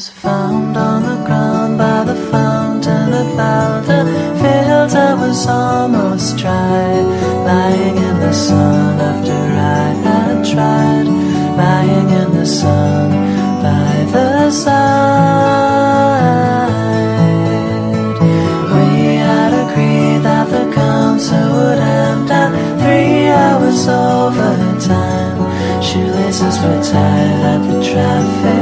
was found on the ground by the fountain at the Fields. I was almost dry, lying in the sun after I had tried, lying in the sun by the side. We had agreed that the concert would end at three hours over overtime. Shoelaces were tied at the traffic.